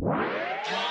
Yeah.